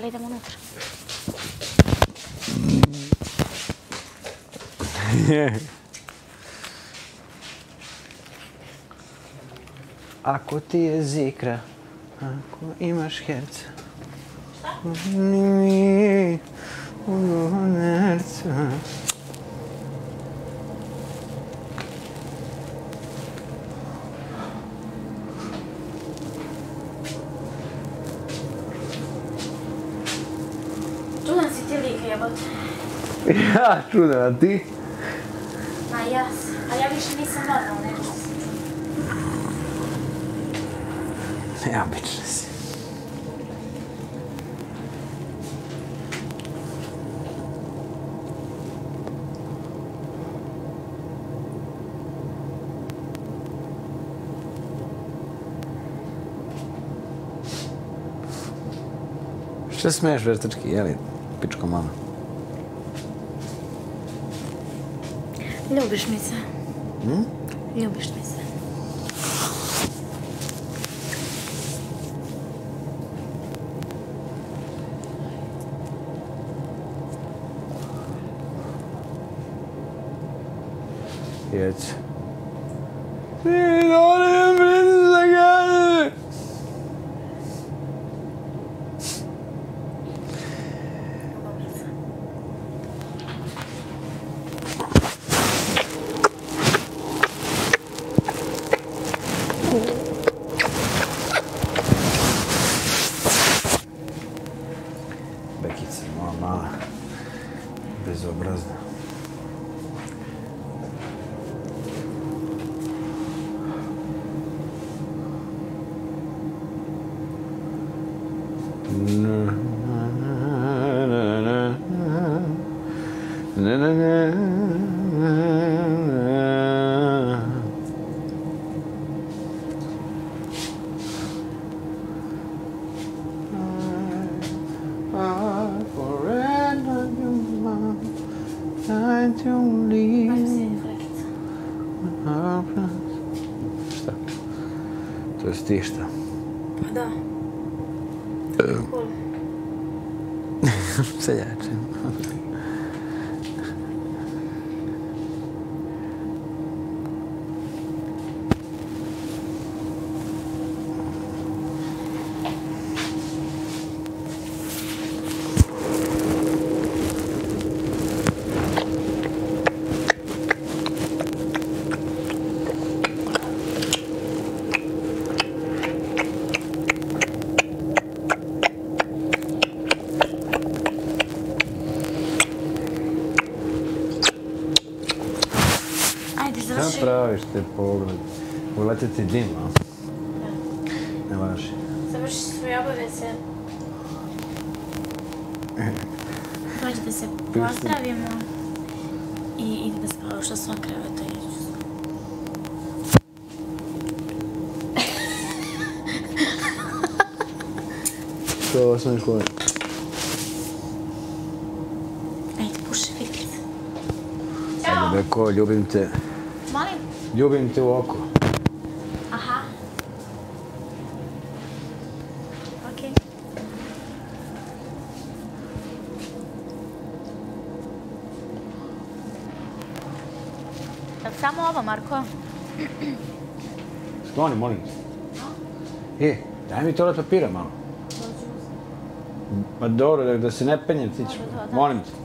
ali idemo unutra. Ako ti je zikra, ako imaš herca. Ni mi, ono herca. Čudan si jebote. Ja čudan, a ti? Ma jas. A ja više nisam normalna. Neobična si. Šta smiješ, vrtački, jeli? Pičko mama. Любишь м'ясо? М? Любиш м'ясо? Jetzt. Hey, Что? То есть ты что? Да. Não sei, završi. praviš te pogled? Ulete ti dim, a? Ne važi. Završi svoje obaveze. Dođi da se pozdravimo. I idi da spavaš na svom krevetu. i iću s- To osnovni škole. Ajde, puši, frekica. Ajde, Beko, ljubim te. Ljubim te u oko. Aha. Okej. Jel samo ovo, Marko? Skloni, molim te. E, daj mi toalet papira malo. Ma dobro, da, da se ne penjem, ti ću. Da. Molim te.